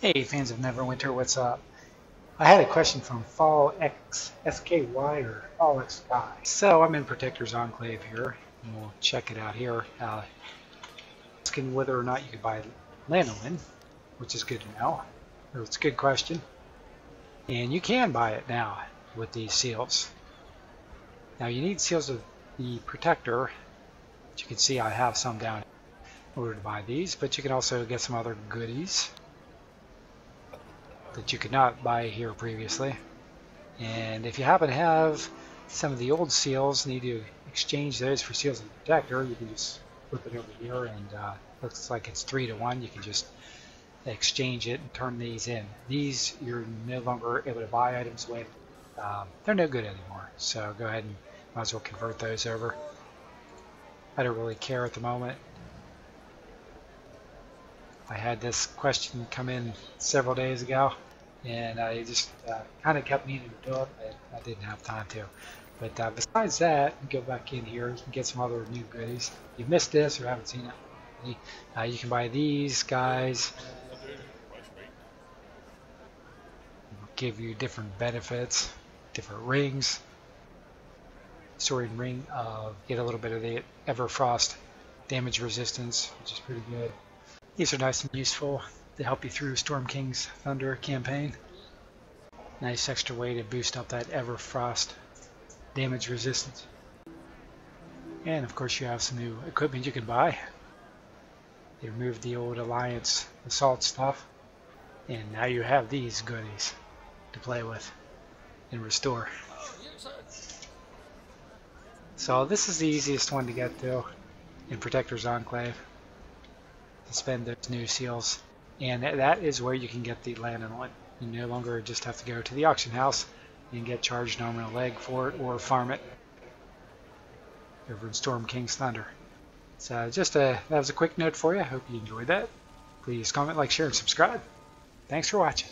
Hey fans of Neverwinter, what's up? I had a question from Fall X SKY or Fall Guy. So I'm in Protector's Enclave here, and we'll check it out here. Uh, asking whether or not you can buy lanolin, which is good to know. It's a good question. And you can buy it now with these seals. Now you need seals of the Protector. As you can see I have some down in order to buy these, but you can also get some other goodies that you could not buy here previously. And if you happen to have some of the old seals, need to exchange those for seals the protector, you can just flip it over here and uh, looks like it's three to one. You can just exchange it and turn these in. These you're no longer able to buy items with. Um, they're no good anymore. So go ahead and might as well convert those over. I don't really care at the moment. I had this question come in several days ago and I just uh, kind of kept needing to do it, but I didn't have time to. But uh, besides that, go back in here and get some other new goodies. If you missed this or haven't seen it, uh, you can buy these guys. Give you different benefits, different rings. Soaring ring, uh, get a little bit of the Everfrost damage resistance, which is pretty good. These are nice and useful to help you through Storm King's Thunder campaign. Nice extra way to boost up that Everfrost damage resistance. And of course you have some new equipment you can buy. They removed the old Alliance assault stuff. And now you have these goodies to play with and restore. So this is the easiest one to get to in Protector's Enclave. To spend those new seals and that is where you can get the lanolin. You no longer just have to go to the auction house and get charged nominal leg for it or farm it over in Storm King's Thunder. So just a, that was a quick note for you. I hope you enjoyed that. Please comment, like, share, and subscribe. Thanks for watching.